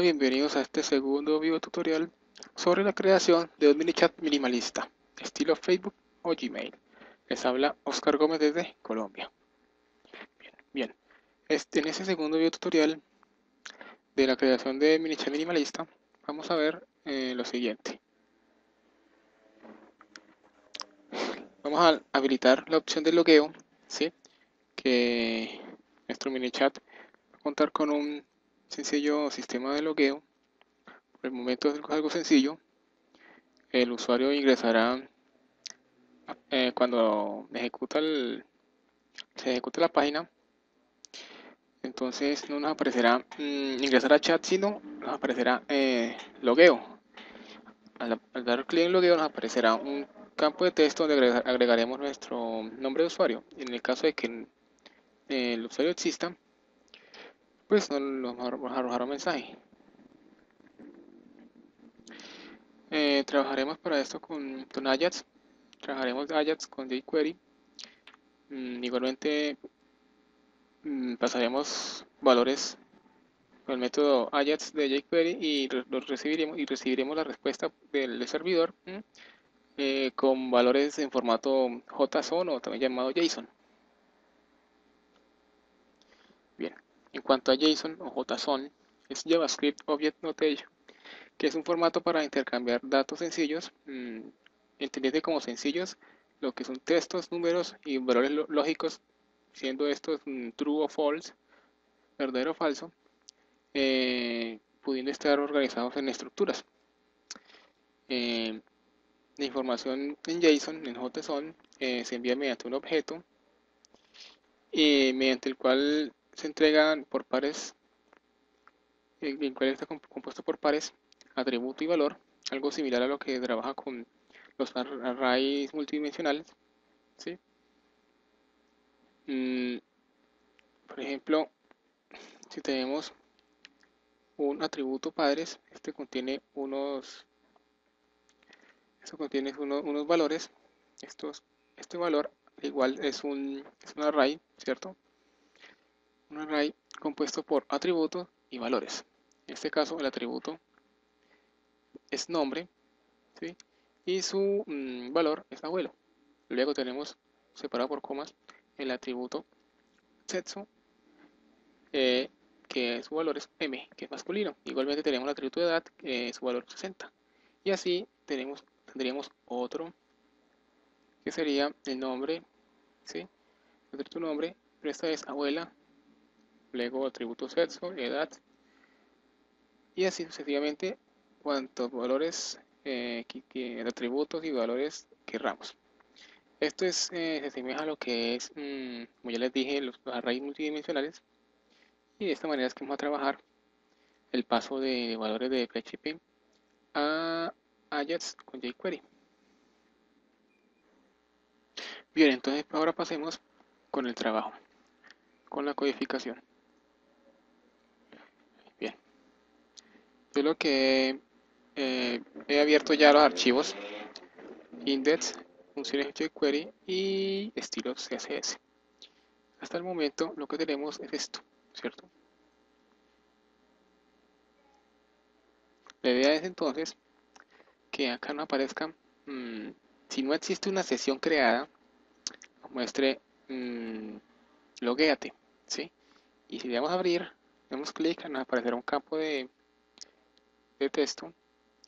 Bienvenidos a este segundo video tutorial sobre la creación de un mini chat minimalista, estilo Facebook o Gmail. Les habla Oscar Gómez desde Colombia. Bien, bien. Este, en este segundo video tutorial de la creación de mini chat minimalista, vamos a ver eh, lo siguiente. Vamos a habilitar la opción de logueo, ¿sí? que nuestro mini chat va a contar con un sencillo sistema de logueo. Por el momento es algo sencillo. El usuario ingresará eh, cuando ejecuta el, se ejecuta la página. Entonces no nos aparecerá mm, ingresar a chat, sino nos aparecerá eh, logueo. Al, dar clic en logueo nos aparecerá un campo de texto donde agregaremos nuestro nombre de usuario. En el caso de que el usuario exista, pues nos arrojará un mensaje. Eh, trabajaremos para esto con, con, Ajax. Trabajaremos Ajax con jQuery. Mm, igualmente mm, pasaremos valores con el método Ajax de jQuery y recibiremos y recibiremos la respuesta del, servidor eh, con valores en formato JSON o también llamado JSON. En cuanto a JSON o JSON, es JavaScript Object Notation, que es un formato para intercambiar datos sencillos, mmm, como sencillos lo que son textos, números y valores lógicos, siendo estos mm, true o false, verdadero o falso, eh, pudiendo estar organizados en estructuras. Eh, la información en JSON, en JSON, eh, se envía mediante un objeto mediante el cual se entregan por pares, el cual está compuesto por pares, atributo y valor, algo similar a lo que trabaja con los arrays multidimensionales. ¿sí? Mm, por ejemplo, si tenemos un atributo padres, este contiene unos, esto contiene unos valores, estos, este valor igual es un, es un array, ¿cierto? Un array compuesto por atributos y valores. En este caso el atributo es nombre y su mm, valor es abuelo. Luego tenemos separado por comas el atributo sexo eh, que su valor es m, que es masculino. Igualmente tenemos el atributo de edad, que su valor es 60. Y así tenemos, tendríamos otro que sería el nombre, ¿sí? El atributo nombre, pero esta es abuela, luego atributo sexo, edad y así sucesivamente cuantos valores eh, atributos y valores querramos. Esto es, eh, se asemeja a lo que es, mm, como ya les dije, los arrays multidimensionales y de esta manera es que vamos a trabajar el paso de valores de PHP a Ajax con jQuery. Bien, entonces ahora pasemos con el trabajo, con la codificación. yo lo que eh, he abierto ya los archivos index, funciones jQuery y estilos CSS. Hasta el momento lo que tenemos es esto, ¿cierto? La idea es entonces que acá no aparezca, mm, si no existe una sesión creada, muestre mmm, logueate, ¿sí? Y si le damos a abrir, damos clic, nos aparecerá un campo de de texto,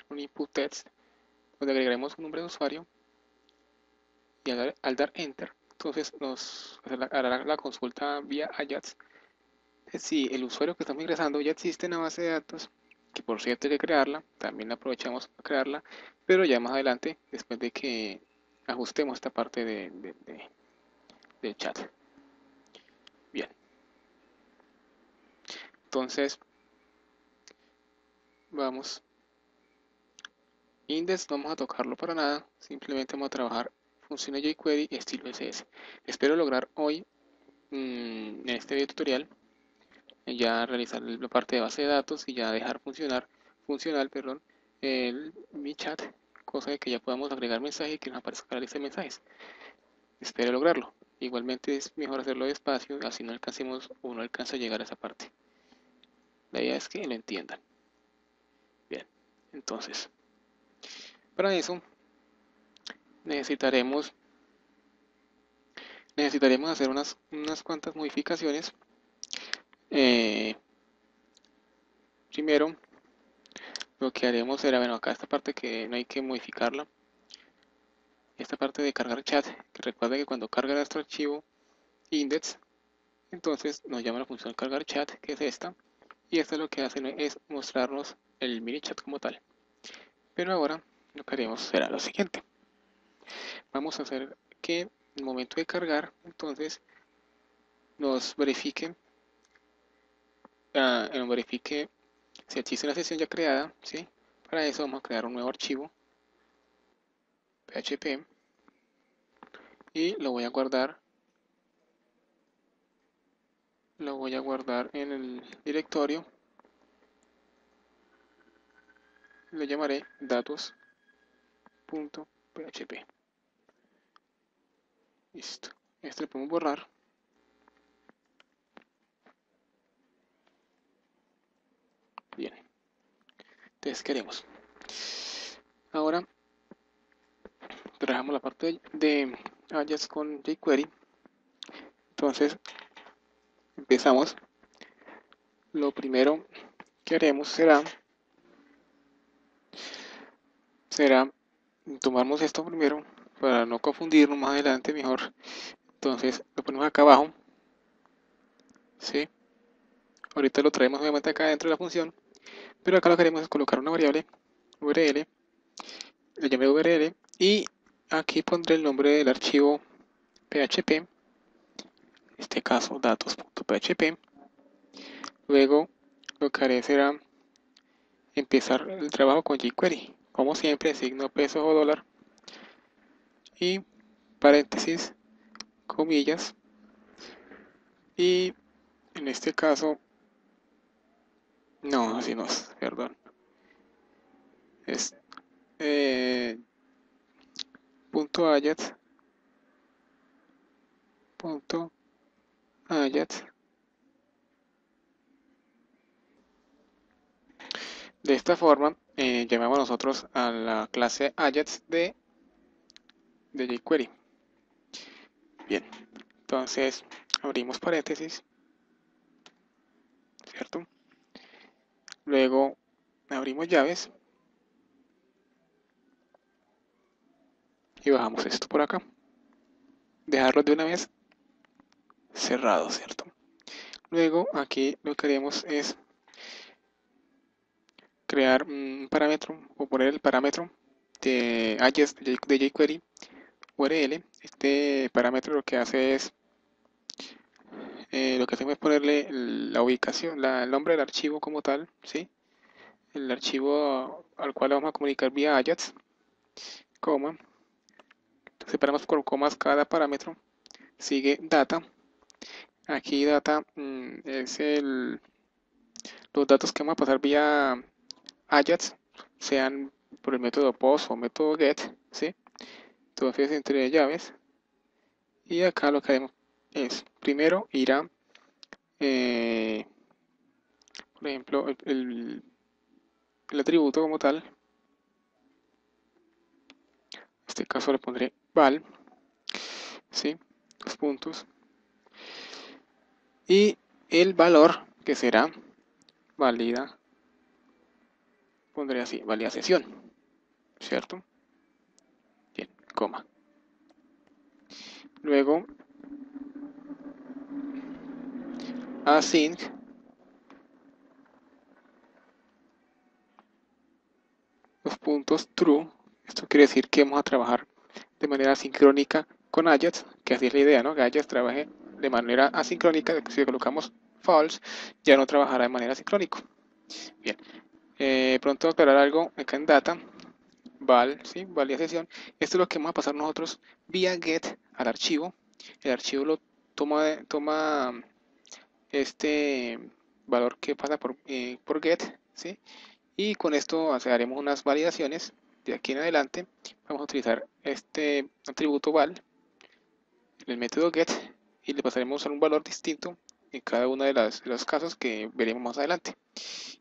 un input text, donde agregaremos un nombre de usuario y al, dar enter, entonces nos hará la consulta vía Ajax si el usuario que estamos ingresando ya existe en la base de datos, que por cierto hay que crearla, también aprovechamos para crearla, pero ya más adelante, después de que ajustemos esta parte de, del chat. Bien. Entonces, vamos. Index no vamos a tocarlo para nada. Simplemente vamos a trabajar. Funciones jQuery estilo CSS espero lograr hoy mm, en este video tutorial ya realizar la parte de base de datos y ya dejar funcionar funcional perdón el, mi chat cosa de que ya podamos agregar mensajes y que nos aparezca la lista de mensajes. Espero lograrlo. Igualmente es mejor hacerlo despacio así no alcancemos o no alcanza a llegar a esa parte. La idea es que lo entiendan Entonces, para eso necesitaremos necesitaremos hacer unas, unas cuantas modificaciones. Eh, primero, lo que haremos será, bueno, acá esta parte que no hay que modificarla. Esta parte de cargar chat, que recuerda que cuando carga nuestro archivo index, entonces nos llama la función cargar chat, que es esta. Y esto lo que hace es mostrarnos el mini chat como tal. Pero ahora lo que haremos será lo siguiente. Vamos a hacer que el momento de cargar, entonces nos verifique, uh, nos verifique si existe una sesión ya creada, ¿sí? Para eso vamos a crear un nuevo archivo PHP y lo voy a guardar lo voy a guardar en el directorio lo llamaré datos.php listo este lo podemos borrar Bien. Entonces queremos. Ahora trabajamos la parte de Ajax con jQuery. Entonces empezamos. Lo primero que haremos será será tomamos esto primero para no confundirnos más adelante mejor. Entonces lo ponemos acá abajo. ¿Sí? Ahorita lo traemos nuevamente acá dentro de la función pero acá lo que haremos es colocar una variable URL, le llamé URL y aquí pondré el nombre del archivo PHP, en este caso datos.php. Luego lo que haré será empezar el trabajo con jQuery, como siempre signo peso o dólar. Y paréntesis, comillas. Y en este caso no, así no es, perdón. Es eh, punto Ajax punto Ajax de esta forma eh, llamamos nosotros a la clase Ajax de, de jQuery bien entonces abrimos paréntesis cierto Luego abrimos llaves y bajamos esto por acá. Dejarlo de una vez cerrado, ¿cierto? Luego aquí lo que haremos es crear un parámetro o poner el parámetro de Ajax de jQuery URL. Este parámetro lo que hace es eh, lo que hacemos es ponerle la ubicación, el nombre del archivo como tal, ¿sí? El archivo al cual vamos a comunicar vía Ajax, coma. Separamos por comas cada parámetro. Sigue data. Aquí data mm, es el, los datos que vamos a pasar vía Ajax, sean por el método post o método get, ¿sí? Entonces entre llaves. Y acá lo que haremos es, primero irá, eh, por ejemplo, el, el, atributo como tal. En este caso le pondré val, ¿sí? Los puntos. Y el valor que será válida, pondré así, válida sesión, ¿cierto? Bien, coma. Luego async los puntos true. Esto quiere decir que vamos a trabajar de manera sincrónica con Ajax, que así es la idea, ¿no? Que Ajax trabaje de manera asincrónica, si colocamos false, ya no trabajará de manera sincrónica. Bien, eh, pronto aclarar algo acá en data, val, ¿sí? valía sesión. Esto es lo que vamos a pasar nosotros vía get al archivo. El archivo lo toma, toma este valor que pasa por, eh, por get, ¿sí? Y con esto haremos unas validaciones. De aquí en adelante vamos a utilizar este atributo val, el método get, y le pasaremos a un valor distinto en cada uno de, las, de los casos que veremos más adelante.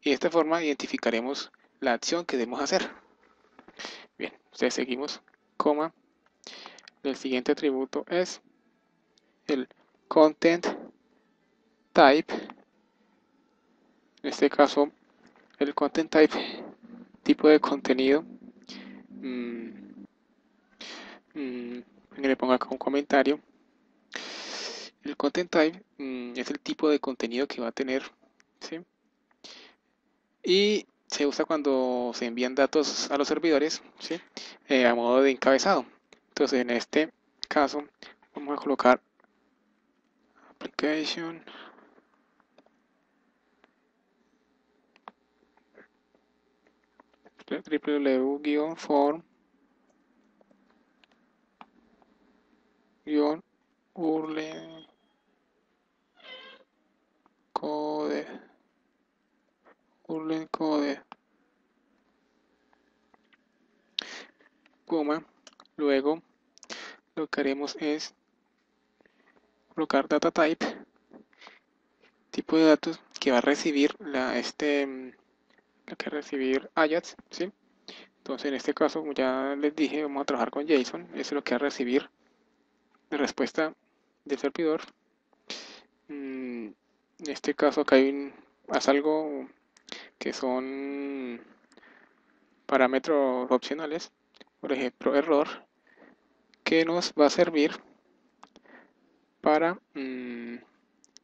Y de esta forma identificaremos la acción que debemos hacer. Bien, seguimos, coma. El siguiente atributo es el content type. En este caso, el content type, tipo de contenido. Mm, mm, le pongo acá un comentario. El content type mm, es el tipo de contenido que va a tener. ¿sí? Y se usa cuando se envían datos a los servidores ¿sí? Eh, a modo de encabezado. Entonces en este caso vamos a colocar application www-form url code url code coma luego lo que haremos es colocar data type tipo de datos que va a recibir la este lo que recibir Ajax ¿sí? entonces en este caso como ya les dije vamos a trabajar con JSON. Eso es lo que va a recibir de respuesta del servidor. Mm, en este caso acá hay un, algo que son parámetros opcionales por ejemplo error que nos va a servir para mm,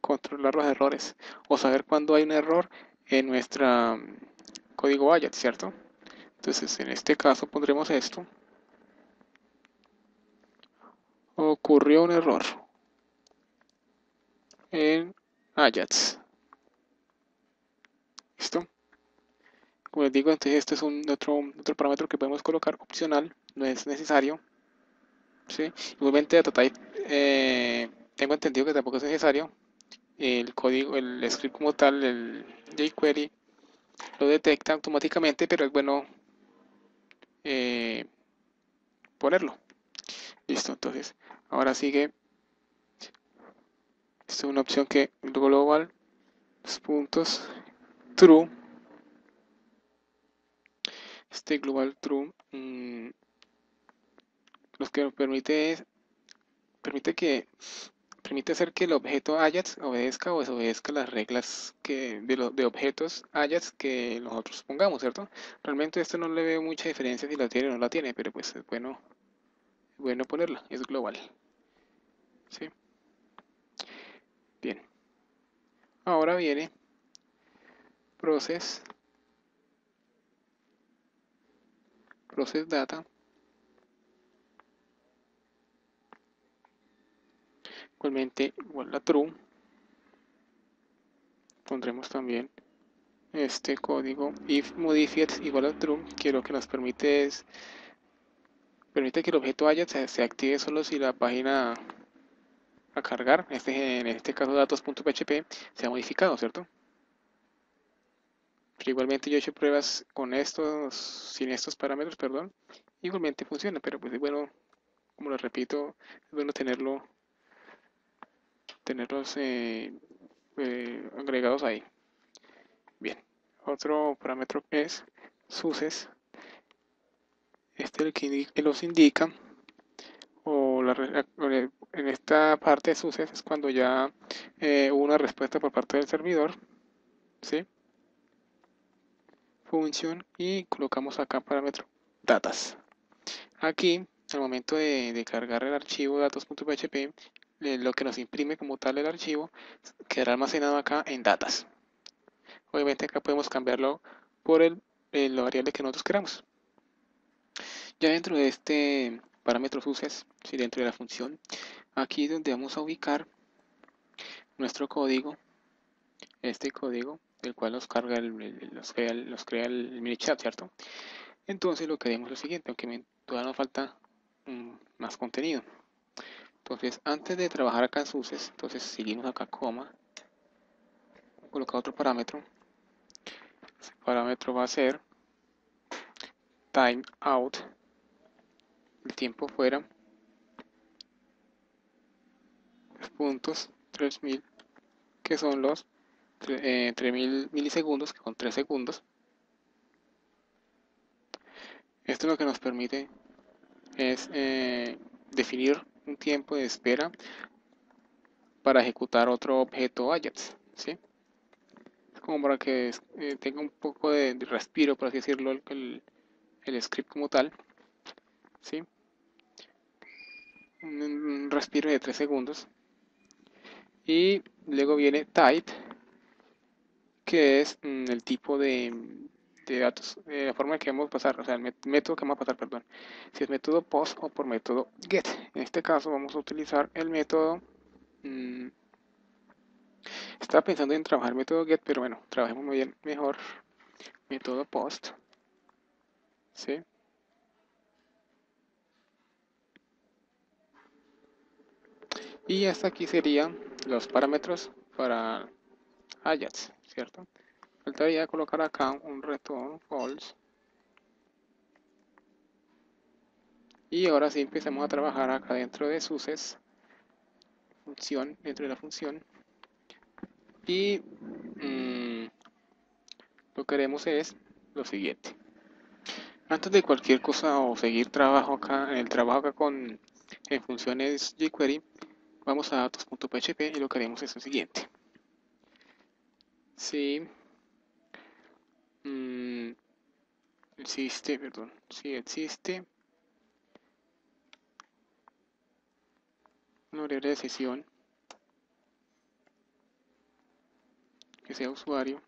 controlar los errores o saber cuando hay un error en nuestro mm, código Ajax, ¿cierto? Entonces en este caso pondremos esto. Ocurrió un error en Ajax. ¿Listo? Como les digo, entonces este es un otro, otro parámetro que podemos colocar opcional, no es necesario. ¿sí? Igualmente DataType eh, tengo entendido que tampoco es necesario. El código, el script como tal, el jQuery, lo detecta automáticamente, pero es bueno eh, ponerlo. Listo, entonces, ahora sigue. Esta es una opción que global, puntos, true. Este global true mm, lo que nos permite es, permite que permite hacer que el objeto Ajax obedezca o desobedezca las reglas que, de, los de objetos Ajax que nosotros pongamos, ¿cierto? Realmente esto no le veo mucha diferencia si la tiene o no la tiene, pero pues es bueno, bueno ponerla, es global. ¿Sí? Bien. Ahora viene process process data. Igualmente igual a true pondremos también este código if modified igual a true que lo que nos permite es permite que el objeto haya se, active solo si la página a cargar este, en este caso datos.php se ha modificado cierto pero igualmente yo he hecho pruebas con estos sin estos parámetros perdón igualmente funciona pero pues es bueno como lo repito es bueno tenerlo tenerlos eh, eh, agregados ahí. Bien, otro parámetro es suces. Este es el que los indica, o en esta parte de suces es cuando ya eh, hubo una respuesta por parte del servidor. ¿sí? Función y colocamos acá parámetro datas. Aquí, al momento de, cargar el archivo datos.php, lo que nos imprime como tal el archivo quedará almacenado acá en datas. Obviamente acá podemos cambiarlo por el, la variable que nosotros queramos. Ya dentro de este parámetro suces, si dentro de la función, aquí es donde vamos a ubicar nuestro código, este código, el cual nos carga, el, los, crea, los crea el ¿cierto? Entonces lo que haremos es lo siguiente, aunque todavía nos falta mm, más contenido. Entonces, antes de trabajar acá en suces, entonces seguimos acá coma, colocar otro parámetro. Ese parámetro va a ser time out, el tiempo fuera, los puntos 3000, que son los 3000 eh, milisegundos, que son 3 segundos. Esto lo que nos permite es eh, definir un tiempo de espera para ejecutar otro objeto Ajax, ¿sí? como para que eh, tenga un poco de, respiro, por así decirlo, el, el, script como tal, ¿sí? Un, respiro de 3 segundos. Y luego viene type, que es mm, el tipo de, datos, la forma que vamos a pasar, o sea, el método que vamos a pasar, perdón, si es método post o por método get. En este caso vamos a utilizar el método mm, estaba pensando en trabajar método get, pero bueno, trabajemos muy bien mejor método post. ¿Sí? Y hasta aquí serían los parámetros para Ajax, ¿cierto? Faltaría colocar acá un return false. Y ahora sí empezamos a trabajar acá dentro de suces función, dentro de la función y mm, lo que haremos es lo siguiente. Antes de cualquier cosa o seguir trabajo acá, el trabajo acá con en funciones jQuery, vamos a datos.php y lo que haremos es lo siguiente. Si mm, existe, perdón, si existe. Una variable de sesión. Que sea usuario,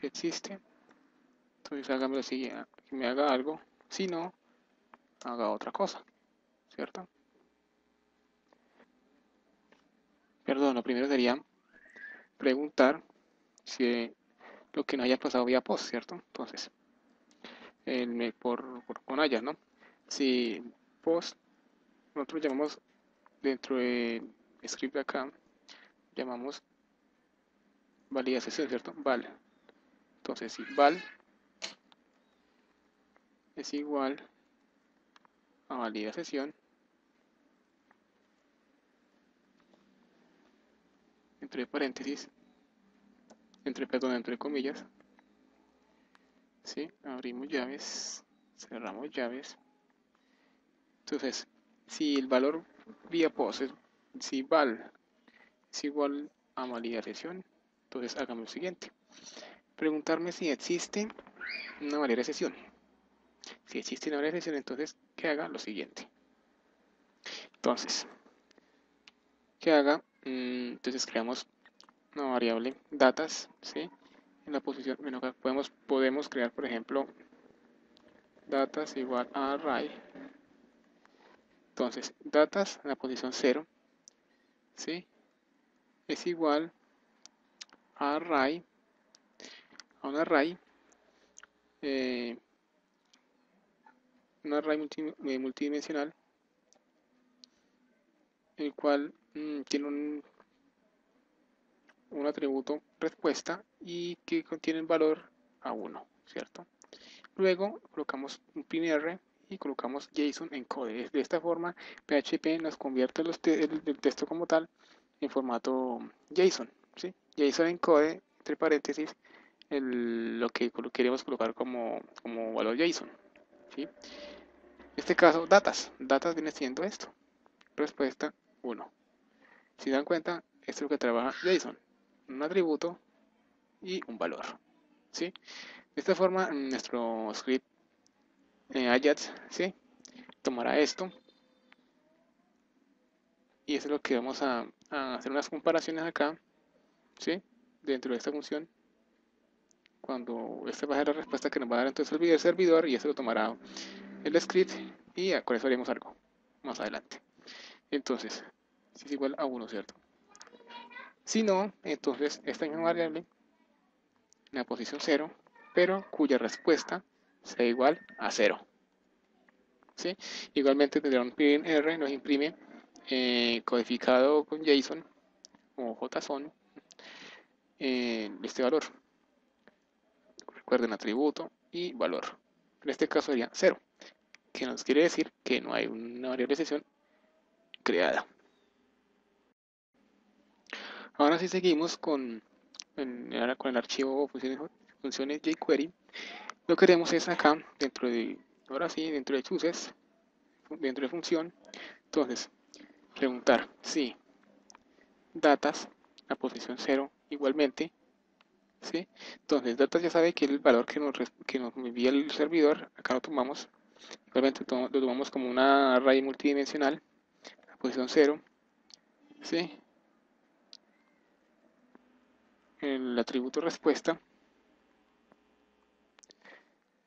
si existe, entonces hágame lo siguiente, que me haga algo, si no, haga otra cosa, ¿cierto? Perdón, lo primero sería preguntar si lo que no haya pasado vía post, ¿cierto? Entonces, el, por, con haya, ¿no? Si post, nosotros llamamos dentro del script de acá, llamamos validación, ¿cierto? Val. Entonces, si val es igual a valida entre paréntesis entre perdón entre comillas ¿sí? abrimos llaves cerramos llaves entonces si el valor vía post si val es igual a valida sesión entonces hagamos lo siguiente. Preguntarme si existe una variable de sesión. Si existe una variable de sesión, entonces que haga lo siguiente. Entonces, que haga, entonces creamos una variable datas, ¿sí? En la posición, podemos, podemos crear, por ejemplo, datas igual a array. Entonces, datas en la posición 0, ¿sí? Es igual array, a un array, eh, un array eh, multidimensional, el cual mm, tiene un, un atributo respuesta y que contiene el valor a 1, ¿cierto? Luego colocamos un PNR y colocamos JSON en code. De esta forma, PHP nos convierte el texto como tal en formato JSON. ¿sí? JSON encode, entre paréntesis, lo que queremos colocar como, como valor JSON. ¿sí? En este caso, datas. Datas viene siendo esto. Respuesta 1. Si dan cuenta, esto es lo que trabaja JSON. Un atributo y un valor. ¿sí? De esta forma, nuestro script eh, Ajax ¿sí? tomará esto. Y eso es lo que vamos a, hacer unas comparaciones acá ¿sí? dentro de esta función cuando esta va a ser la respuesta que nos va a dar entonces el servidor y eso lo tomará el script y con eso haremos algo más adelante entonces es igual a 1 cierto si no entonces esta misma variable en la posición 0 pero cuya respuesta sea igual a 0 ¿Sí? igualmente tendrá un R nos imprime eh, codificado con JSON o JSON este valor. Recuerden atributo y valor. En este caso sería 0, que nos quiere decir que no hay una variable sesión creada. Ahora si seguimos con, con el archivo funciones, funciones jQuery, lo que haremos es acá, dentro de, ahora sí, dentro de chooses, dentro de función, entonces, preguntar si datas, la posición 0 igualmente, ¿sí? Entonces, datas ya sabe que el valor que nos, que nos envía el servidor, acá lo tomamos, igualmente lo tomamos como una array multidimensional, la posición 0, ¿sí? El atributo respuesta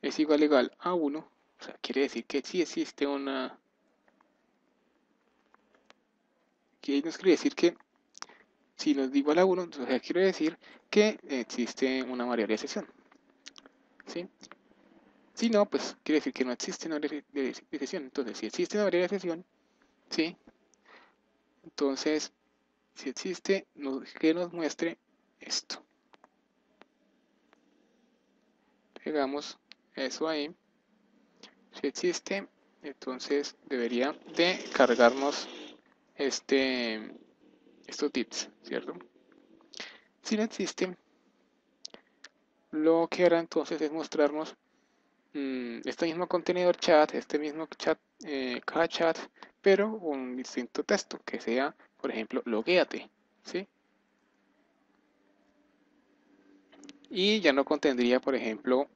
es igual igual a 1, o sea, quiere decir que si existe una... Que nos quiere decir que si nos da igual a 1, entonces quiere decir que existe una variable de sesión. ¿Sí? Si no, pues quiere decir que no existe una variable de sesión. Entonces, si existe una variable de sesión, ¿sí? Entonces, si existe, que nos muestre esto. Pegamos eso ahí. Si existe, entonces debería de cargarnos este estos tips, ¿cierto? Si no existe, lo que hará entonces es mostrarnos mm, este mismo contenedor chat, este mismo chat, eh, cada chat, pero un distinto texto, que sea, por ejemplo, logueate, ¿sí? Y ya no contendría, por ejemplo,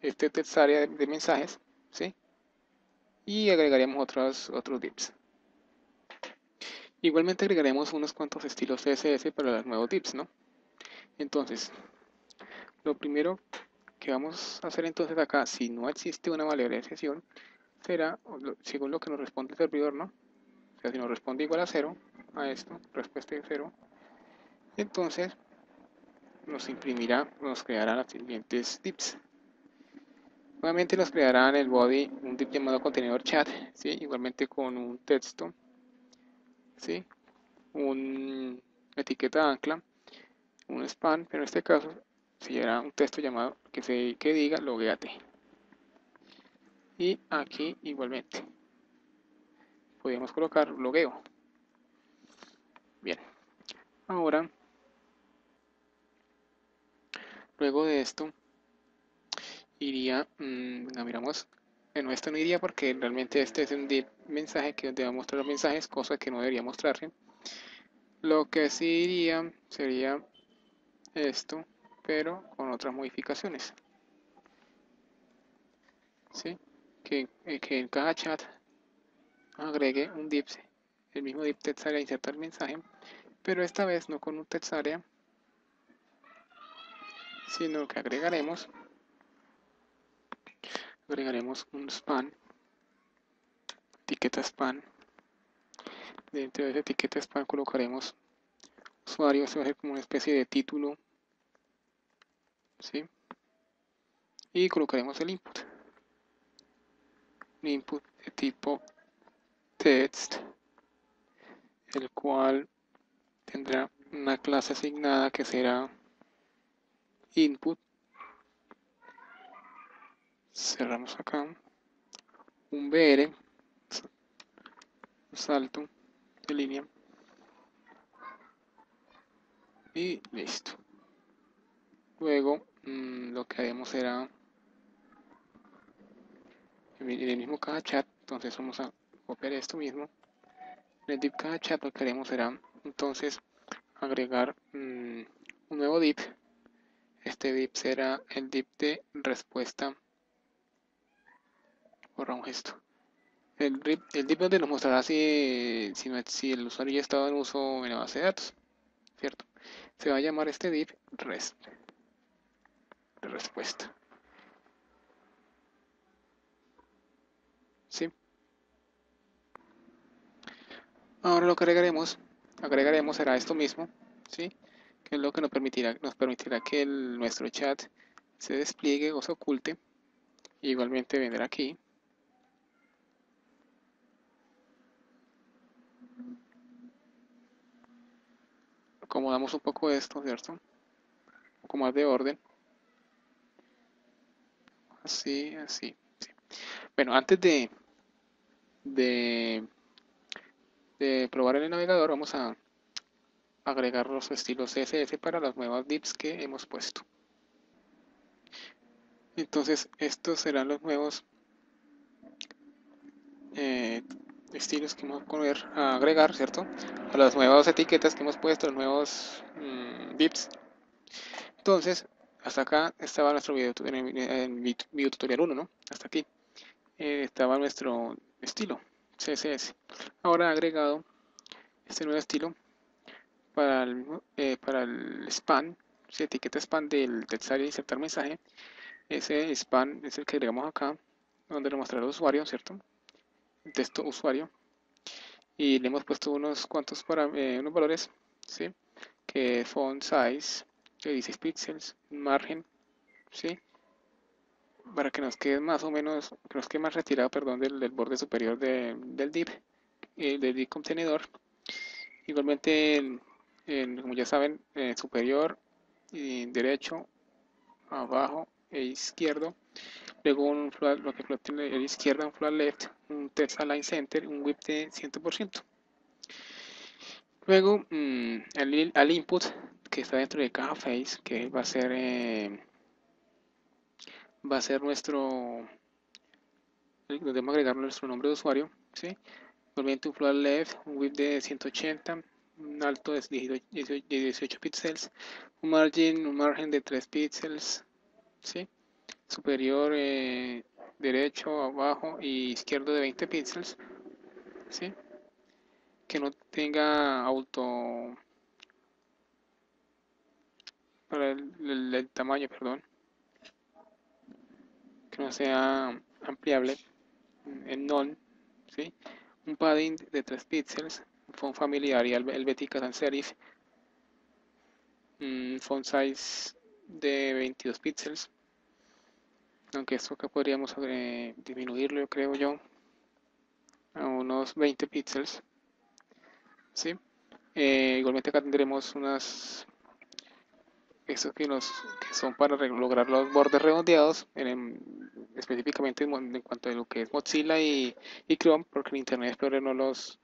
este text área de, mensajes, ¿sí? Y agregaríamos otros, otros dips. Igualmente agregaremos unos cuantos estilos CSS para los nuevos dips, ¿no? Entonces, lo primero que vamos a hacer entonces acá, si no existe una sesión, será, según lo que nos responde el servidor, ¿no? O sea, si nos responde igual a 0 a esto, respuesta de 0, entonces nos imprimirá, nos creará los siguientes dips. Nuevamente nos creará en el body un dip llamado contenedor chat, ¿sí? igualmente con un texto, ¿sí? un etiqueta ancla, un span, pero en este caso será un texto llamado que, se, que diga logueate. Y aquí igualmente podemos colocar logueo. Bien, ahora luego de esto iría, mmm, miramos, en esto no iría porque realmente este es un mensaje que debe mostrar los mensajes, cosa que no debería mostrarse. Lo que sí iría sería esto, pero con otras modificaciones. ¿Sí? Que, eh, en cada chat agregue un div, el mismo div text area insertar mensaje, pero esta vez no con un text area, sino que agregaremos agregaremos un span, etiqueta span. Dentro de esa etiqueta span colocaremos usuario, se va a hacer como una especie de título. ¿sí? Y colocaremos el input. Un input de tipo text, el cual tendrá una clase asignada que será input. Cerramos acá. Un BR salto de línea. Y listo. Luego mm, lo que haremos será en el mismo cada chat entonces vamos a copiar esto mismo. En el div cada chat lo que haremos será entonces agregar mm, un nuevo div este div será el div de respuesta borramos esto. El, el div donde nos mostrará si, si, el usuario ya estaba en uso en la base de datos, ¿cierto? Se va a llamar este div rest, de respuesta. ¿Sí? Ahora lo que agregaremos, agregaremos será esto mismo, ¿sí? Que es lo que nos permitirá, nos permitirá que nuestro chat se despliegue o se oculte. Igualmente vendrá aquí acomodamos un poco esto, ¿cierto? Un poco más de orden. Así, así. Bueno, antes de, de, de probar el navegador, vamos a agregar los estilos CSS para las nuevas divs que hemos puesto. Entonces, estos serán los nuevos eh, estilos que vamos a agregar, ¿cierto? A las nuevas etiquetas que hemos puesto, los nuevos mmm. Entonces, hasta acá estaba nuestro video, tutorial 1, ¿no? Hasta aquí eh, estaba nuestro estilo CSS. Ahora agregado este nuevo estilo para el, eh, para el span, si etiqueta span del texto y insertar mensaje. Ese span es el que agregamos acá, donde lo mostrará el usuario, ¿cierto? El texto usuario. Y le hemos puesto unos cuantos para, eh, unos valores, ¿sí? Que font size de 16 píxeles, margen, ¿sí? Para que nos quede más o menos, que nos quede más retirado, perdón, del, borde superior del div, el del div contenedor. Igualmente, como ya saben, superior y derecho, abajo e izquierdo. Luego un lo que a la izquierda, un flat left, un text align center, un width de 100%. Luego mm, al, input que está dentro de caja face, que va a ser eh, va a ser nuestro debemos agregar nuestro nombre de usuario, ¿sí? Igualmente un flat left, un width de 180, un alto de 18 píxeles, un margin, un margen de 3 píxeles, ¿sí? superior, eh, derecho, abajo y izquierdo de 20 píxeles, ¿sí? que no tenga auto para el, tamaño, perdón, que no sea ampliable en non, ¿sí? un padding de 3 píxeles, font familiar y Helvetica sans serif, un font size de 22 píxeles, aunque esto acá podríamos eh, disminuirlo, creo yo, a unos 20 píxeles. ¿sí? Eh, igualmente acá tendremos unas estos que, nos, que son para lograr los bordes redondeados específicamente en, cuanto a lo que es Mozilla y, y Chrome porque el Internet Explorer no los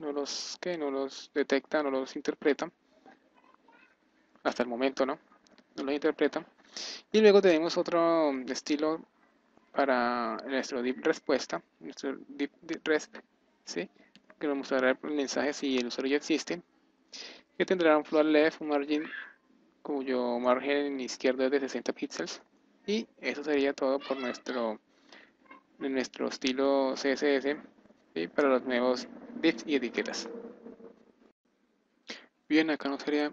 no los que no los detecta no los interpreta. Hasta el momento no no los interpreta. Y luego tenemos otro estilo para nuestro deep respuesta, nuestro deep, resp, ¿sí? que nos mostrará el mensaje si el usuario ya existe, que tendrá un floor left, un margin cuyo margen izquierdo es de 60 píxeles. Y eso sería todo por nuestro nuestro estilo CSS para los nuevos bits y etiquetas. Bien, acá nos sería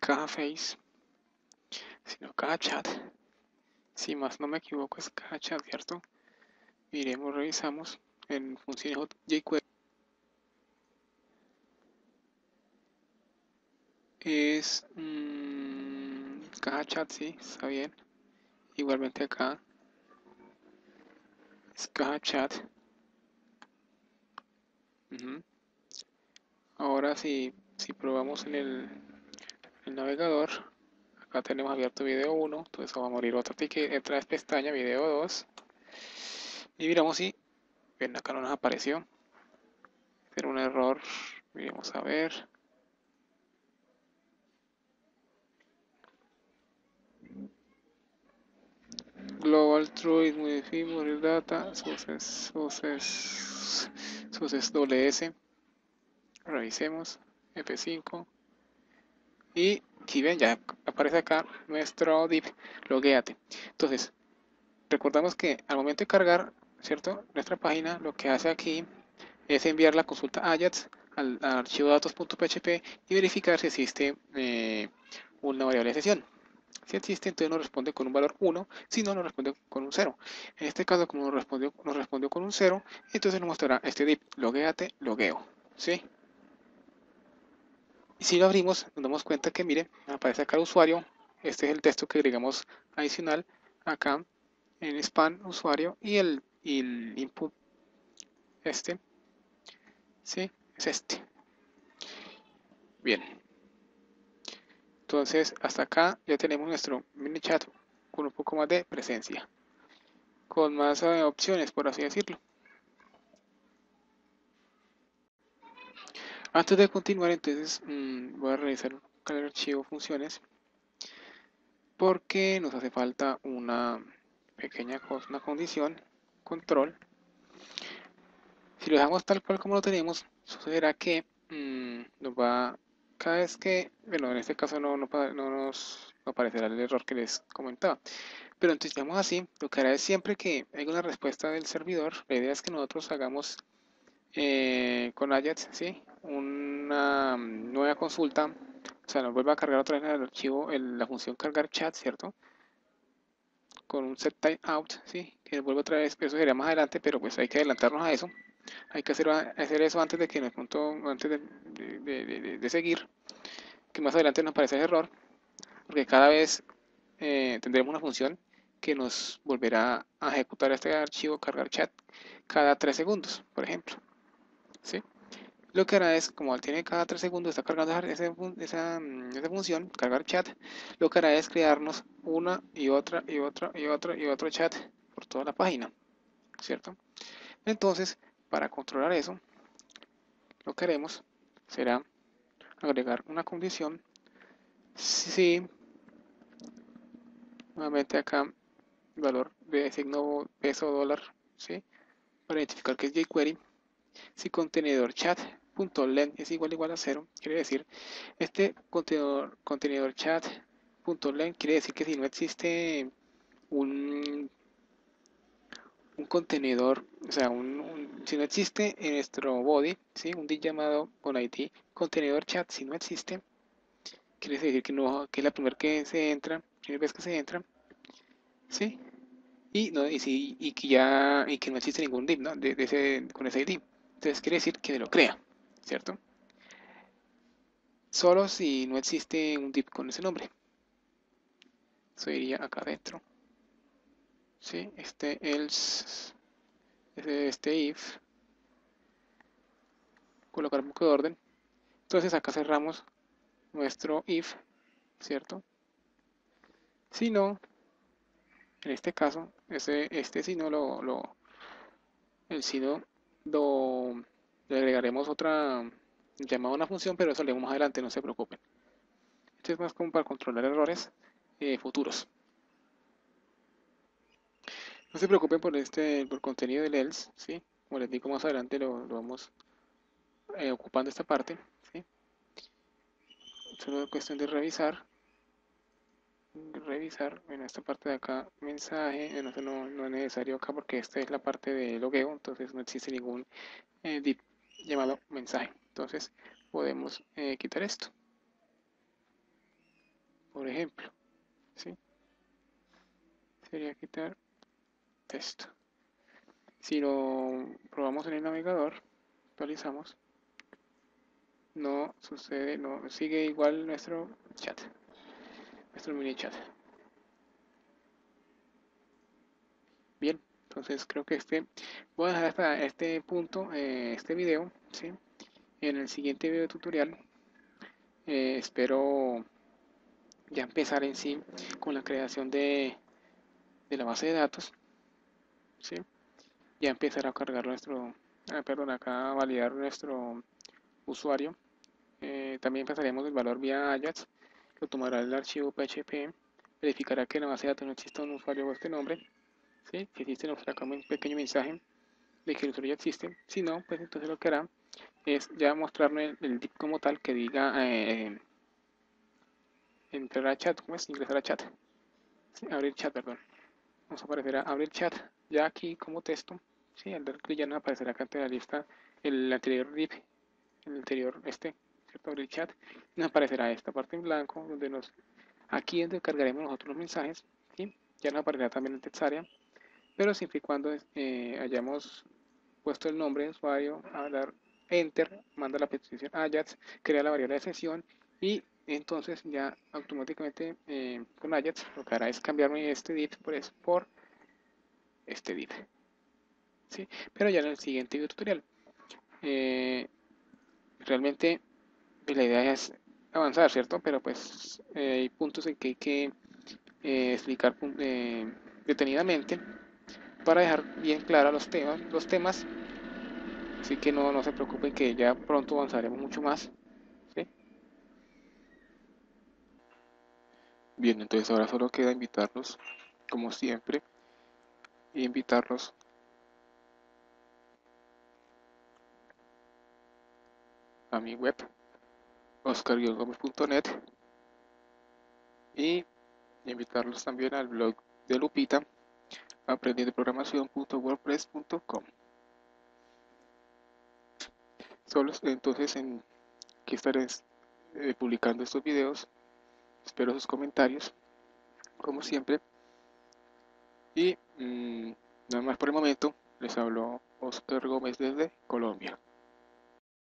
caja face sino cada chat. Si más no me equivoco es cada chat, ¿cierto? Miremos, revisamos en funciones jQuery. Es mmm, caja chat, sí, está bien. Igualmente acá es caja chat. Ahora si, si probamos en el, el navegador acá tenemos abierto video 1 entonces va a morir otra, otra pestaña video 2 y miramos si ven acá no nos apareció. Era un error vamos a ver. Global truth modifier data sources sources sources ws revisemos f5 y aquí ven, ya aparece acá nuestro div, logueate. Entonces, recordamos que al momento de cargar, ¿cierto? Nuestra página lo que hace aquí es enviar la consulta Ajax al, archivo datos.php y verificar si existe eh, una variable de sesión. Si existe, entonces nos responde con un valor 1, si no, nos responde con un 0. En este caso, como nos respondió, nos respondió con un 0, entonces nos mostrará este div, logueate, logueo. ¿sí? Y si lo abrimos, nos damos cuenta que, miren, aparece acá el usuario. Este es el texto que agregamos adicional acá en span usuario y el, input este, ¿sí? Es este. Bien. Entonces, hasta acá ya tenemos nuestro mini chat con un poco más de presencia. Con más eh, opciones, por así decirlo. Antes de continuar, entonces mm, voy a revisar el archivo funciones porque nos hace falta una pequeña cosa, una condición, control. Si lo dejamos tal cual como lo tenemos, sucederá que mm, nos va, cada vez que, bueno, en este caso no, no, no nos aparecerá el error que les comentaba. Pero entonces, digamos así, lo que hará es siempre que haya una respuesta del servidor, la idea es que nosotros hagamos eh, con Ajax, ¿sí? una nueva consulta, o sea, nos vuelve a cargar otra vez el archivo, la función cargar chat, ¿cierto? Con un set out, ¿sí? Que vuelve otra vez, eso sería más adelante, pero pues hay que adelantarnos a eso. Hay que hacer, hacer eso antes de que nos punto, antes de, de, seguir, que más adelante nos aparece el error, porque cada vez eh, tendremos una función que nos volverá a ejecutar este archivo cargar chat cada 3 segundos, por ejemplo. ¿sí? Lo que hará es, como tiene cada 3 segundos, está cargando esa, esa, mm, esa, función, cargar chat, lo que hará es crearnos una y otra y otra y otra y otro chat por toda la página, ¿cierto? Entonces, para controlar eso, lo que haremos será agregar una condición si nuevamente acá valor de signo peso dólar ¿sí? para identificar que es jQuery si contenedor chat.length es igual igual a 0, quiere decir, este contenedor, contenedor chat.length quiere decir que si no existe un, un contenedor, o sea, un, si no existe en nuestro body, ¿sí? un div llamado con ID contenedor chat, si no existe, quiere decir que no que es la primera que se entra, primera vez que se entra, ¿sí? Y, no, y, si, y que ya y que no existe ningún div ¿no? de, ese, con ese ID. Entonces quiere decir que lo crea, ¿cierto? Solo si no existe un div con ese nombre. Eso iría acá adentro. ¿Sí? Este else, este if, colocar un poco de orden. Entonces acá cerramos nuestro if, ¿cierto? Si no, en este caso, ese, este si no lo, lo el si no lo, le agregaremos otra llamada una función, pero eso lo más adelante, no se preocupen. Esto es más como para controlar errores eh, futuros. No se preocupen por este por contenido del else, ¿sí? Como les digo más adelante lo, vamos eh, ocupando esta parte. Solo es cuestión de revisar revisar en esta parte de acá mensaje no, no, es necesario acá porque esta es la parte de logueo entonces no existe ningún eh, llamado mensaje entonces podemos eh, quitar esto por ejemplo ¿sí? sería quitar esto si lo probamos en el navegador actualizamos no sucede no sigue igual nuestro chat nuestro mini chat. Bien, entonces creo que este voy a dejar hasta este punto eh, este video. En el siguiente video tutorial eh, espero ya empezar en sí con la creación de, de la base de datos, ¿sí? Ya empezar a cargar nuestro, ah, perdón, acá a validar nuestro usuario. Eh, también pasaremos el valor vía Ajax tomará el archivo PHP, verificará que en la base de datos no exista un usuario con este nombre, ¿sí? si existe nos saca un pequeño mensaje de que el usuario ya existe, si no, pues entonces lo que hará es ya mostrarme el, div como tal que diga eh, entrar a chat, ¿cómo es? Ingresar a chat, abrir chat, perdón, vamos a aparecer a abrir chat, ya aquí como texto, ¿sí? al dar clic ya nos aparecerá acá en la lista el anterior div, el anterior este, abrir chat, nos aparecerá esta parte en blanco, donde nos, aquí es donde cargaremos nosotros los mensajes, ya nos aparecerá también el text area, pero siempre y cuando eh, hayamos puesto el nombre de usuario, a dar enter, manda la petición Ajax, crea la variable de sesión y entonces ya automáticamente eh, con Ajax lo que hará es cambiarme este div por, por este div. ¿sí? Pero ya en el siguiente tutorial. Eh, realmente la idea es avanzar, ¿cierto? Pero pues eh, hay puntos en que hay que eh, explicar detenidamente para dejar bien claros los temas, los temas. Así que no, no se preocupen que ya pronto avanzaremos mucho más. Bien, entonces ahora solo queda invitarlos, como siempre, invitarlos. A mi web oscar-gómez.net y invitarlos también al blog de Lupita aprendiendoprogramación.wordpress.com Solo entonces en que estaré eh, publicando estos videos espero sus comentarios como siempre y nada más por el momento les hablo Oscar Gómez desde Colombia